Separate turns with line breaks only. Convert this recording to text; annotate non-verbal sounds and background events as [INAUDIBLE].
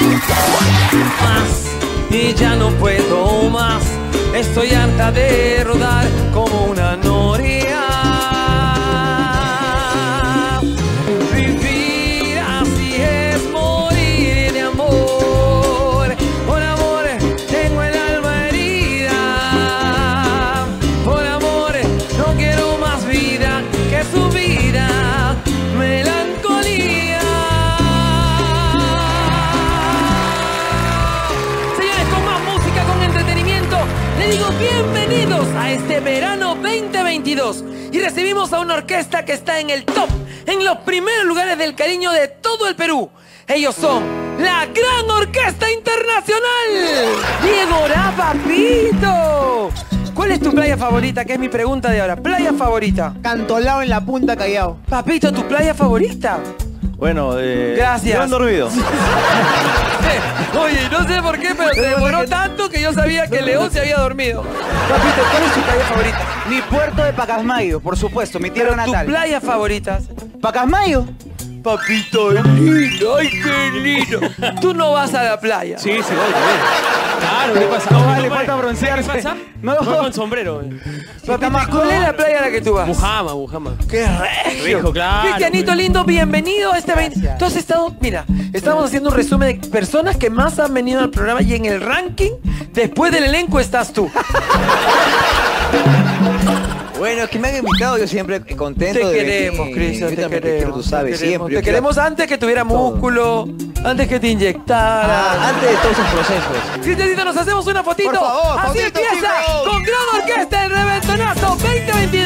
Más y ya no puedo más. Estoy harta de rodar como digo bienvenidos a este verano 2022. Y recibimos a una orquesta que está en el top, en los primeros lugares del cariño de todo el Perú. Ellos son la Gran Orquesta Internacional. Diego Ra, papito. ¿Cuál es tu playa favorita? Que es mi pregunta de ahora. Playa favorita.
Cantolao en la punta Callao.
Papito, ¿tu playa favorita?
Bueno, eh,
Gracias.
han dormido. [LAUGHS]
Oye, no sé por qué, pero se demoró tanto que yo sabía que León se había dormido. Papito, ¿cuál es tu playa favorita?
Mi puerto de Pacasmayo, por supuesto, mi tierra
Pero tu
natal.
playa favorita.
¿Pacasmayo?
Papito lindo, ay qué lindo. Tú no vas a la playa.
Sí, sí, voy también. Claro, ¿qué pasa?
No vale, falta broncearse.
¿Qué pasa?
No.
Voy con sombrero.
Papito, ¿cuál es la playa a la que tú vas?
Mujama, Mujama.
¡Qué regio!
Rico, claro.
Cristianito lindo, bienvenido a este 20. Tú has estado, mira, estamos haciendo un resumen de personas que más han venido al programa y en el ranking, después del elenco, estás tú. [LAUGHS]
Bueno, es que me han invitado, yo siempre contento
Te
de
queremos. Cristian, te queremos.
quiero, tú sabes,
te queremos.
siempre. quiero-
antes que tuviera músculo, antes que te inyectara.
Ah, antes de todos esos procesos.
Cristianito, nos hacemos una fotito.
Por favor,
Así
fotito,
empieza
chicos.
con Gran Orquesta el Reventonazo 2022.